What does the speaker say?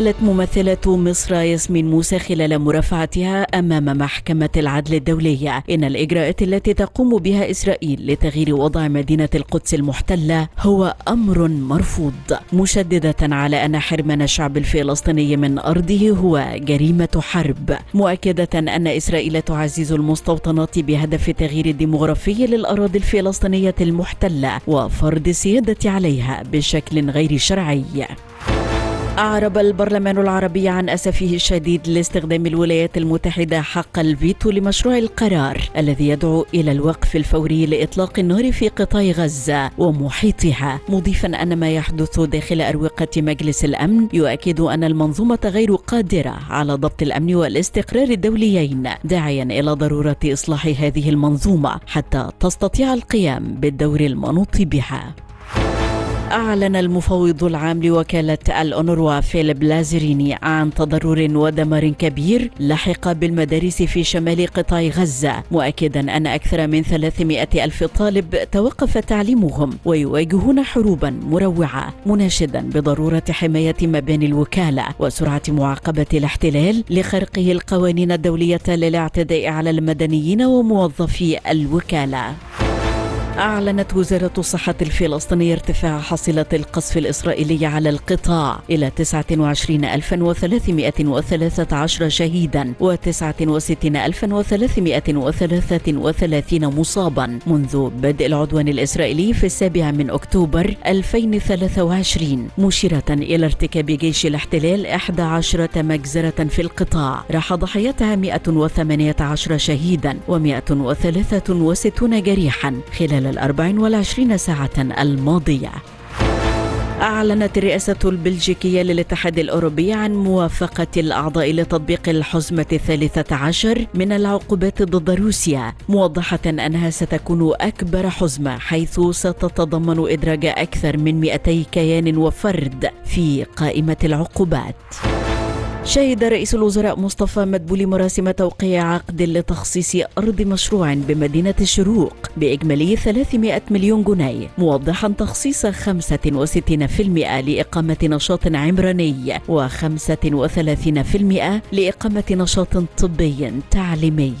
قالت ممثلة مصر ياسمين موسى خلال مرافعتها أمام محكمة العدل الدولية إن الإجراءات التي تقوم بها إسرائيل لتغيير وضع مدينة القدس المحتلة هو أمر مرفوض مشددة على أن حرمان الشعب الفلسطيني من أرضه هو جريمة حرب مؤكدة أن إسرائيل تعزز المستوطنات بهدف تغيير الديمغرافي للأراضي الفلسطينية المحتلة وفرض السيادة عليها بشكل غير شرعي. أعرب البرلمان العربي عن أسفه الشديد لاستخدام الولايات المتحدة حق الفيتو لمشروع القرار الذي يدعو إلى الوقف الفوري لإطلاق النار في قطاع غزة ومحيطها مضيفا أن ما يحدث داخل أروقة مجلس الأمن يؤكد أن المنظومة غير قادرة على ضبط الأمن والاستقرار الدوليين داعيا إلى ضرورة إصلاح هذه المنظومة حتى تستطيع القيام بالدور المنوط بها. أعلن المفوض العام لوكالة الأونروا فيليب لازريني عن تضرر ودمار كبير لحق بالمدارس في شمال قطاع غزة مؤكدا أن أكثر من 300 ألف طالب توقف تعليمهم ويواجهون حروبا مروعة مناشدا بضرورة حماية مباني الوكالة وسرعة معاقبة الاحتلال لخرقه القوانين الدولية للاعتداء على المدنيين وموظفي الوكالة. أعلنت وزارة الصحة الفلسطينية ارتفاع حصيلة القصف الإسرائيلي على القطاع إلى 29313 شهيدا و 69333 مصابا. منذ بدء العدوان الإسرائيلي في السابع من أكتوبر 2023 مشيرة إلى ارتكاب جيش الاحتلال 11 مجزرة في القطاع. راح ضحيتها 118 شهيدا و163 جريحا خلال الأربع والعشرين ساعة الماضية. أعلنت الرئاسة البلجيكية للاتحاد الأوروبي عن موافقة الأعضاء لتطبيق الحزمة الثالثة عشر من العقوبات ضد روسيا موضحة أنها ستكون أكبر حزمة حيث ستتضمن إدراج أكثر من 200 كيان وفرد في قائمة العقوبات. شهد رئيس الوزراء مصطفى مدبولي مراسم توقيع عقد لتخصيص أرض مشروع بمدينة الشروق بإجمالي 300 مليون جنيه موضحا تخصيص 65% لإقامة نشاط عمراني و35% لإقامة نشاط طبي تعليمي.